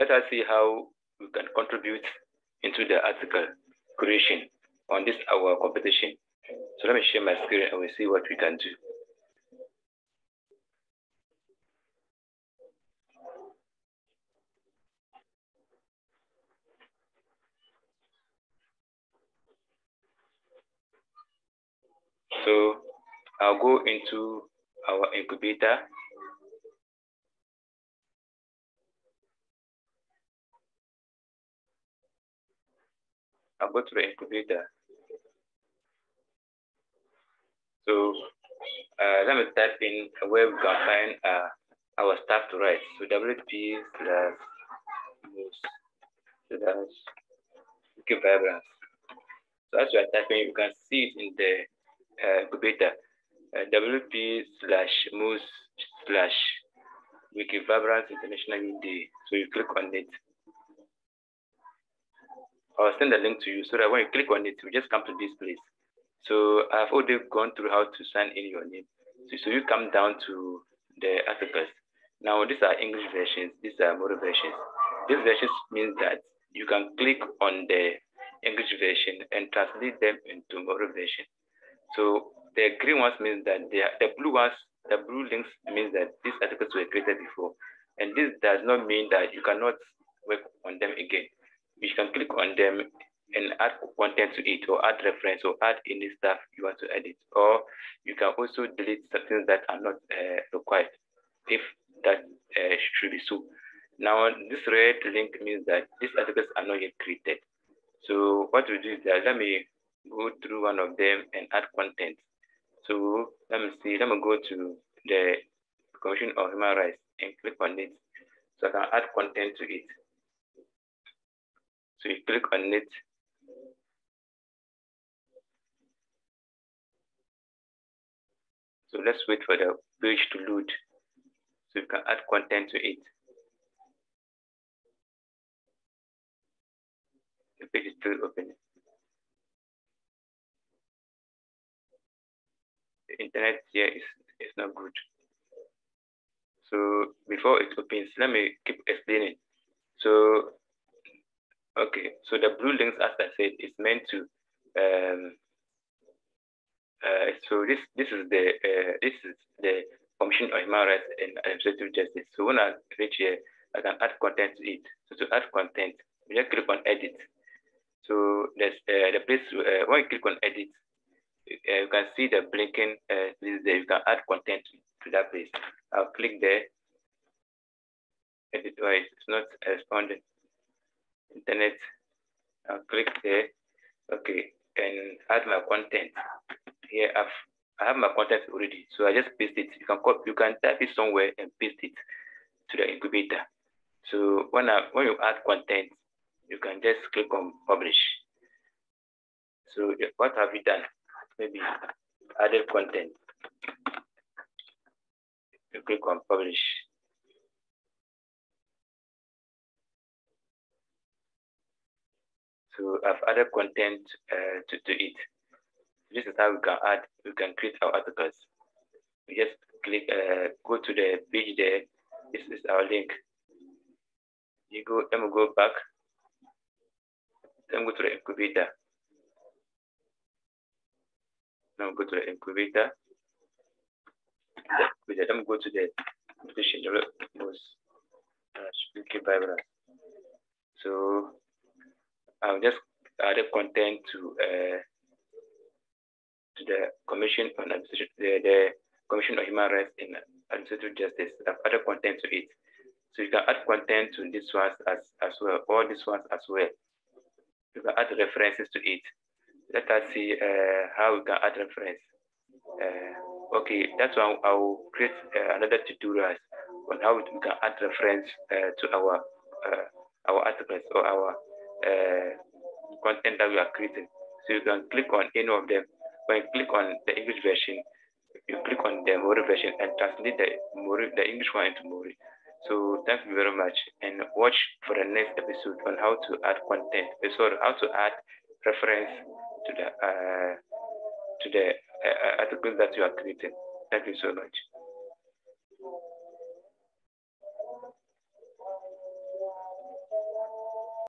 let us see how we can contribute into the article creation on this our competition. So let me share my screen and we see what we can do. So I'll go into our incubator. I'll go to the incubator. So uh, let me type in where we can find uh, our staff to write. So WP slash slash vibrance. So as you are typing, you can see it in the uh, incubator. Uh, WP slash moose slash Wikivibrance International Day. So you click on it. I'll send a link to you so that when you click on it, you just come to this place. So I've already gone through how to sign in your name. So, so you come down to the articles. Now these are English versions, these are Moro versions. These versions means that you can click on the English version and translate them into Moro version. So the green ones means that they are, the blue ones, the blue links means that these articles were created before. And this does not mean that you cannot work on them again. You can click on them and add content to it or add reference or add any stuff you want to edit. Or you can also delete something that are not uh, required if that uh, should be so. Now, this red link means that these articles are not yet created. So what we do is that let me go through one of them and add content. So let me see, let me go to the Commission of Human Rights and click on it. So I can add content to it. So you click on it. So let's wait for the page to load. So you can add content to it. The page is still open. The internet here is, is not good. So before it opens, let me keep explaining. So Okay, so the blue links, as I said, is meant to. Um, uh, so this this is the uh, this is the Commission on Human Rights and Administrative Justice. So when I reach here, I can add content to it. So to add content, we just click on Edit. So there's uh, the place uh, when you click on Edit, uh, you can see the blinking uh, this there. You can add content to that place. I'll click there. Edit. Why it's not responding internet. I'll click there. Okay, and add my content. Here I've I have my content already, so I just paste it. You can copy, you can type it somewhere and paste it to the incubator. So when I when you add content, you can just click on publish. So what have you done? Maybe added content. You click on publish. So I've other content uh, to, to it. This is how we can add, we can create our articles. We just click, uh, go to the page there. This is our link. You go, then we go back. Then go to the incubator. Now go to the incubator. Then go to the competition uh. So I'll just add a content to uh, to the Commission on the, the Commission on Human Rights and Administrative Justice. I've added content to it. So you can add content to this one as, as well, all these ones as well. You can add references to it. Let us see uh, how we can add reference. Uh, okay, that's why I will create uh, another tutorial on how we can add reference uh, to our uh, our articles or our uh, content that we are creating. So you can click on any of them. When you click on the English version, you click on the Mori version and translate the Mori, the English one into Mori. So thank you very much and watch for the next episode on how to add content. Sorry, how to add reference to the uh, to the uh, articles that you are creating. Thank you so much.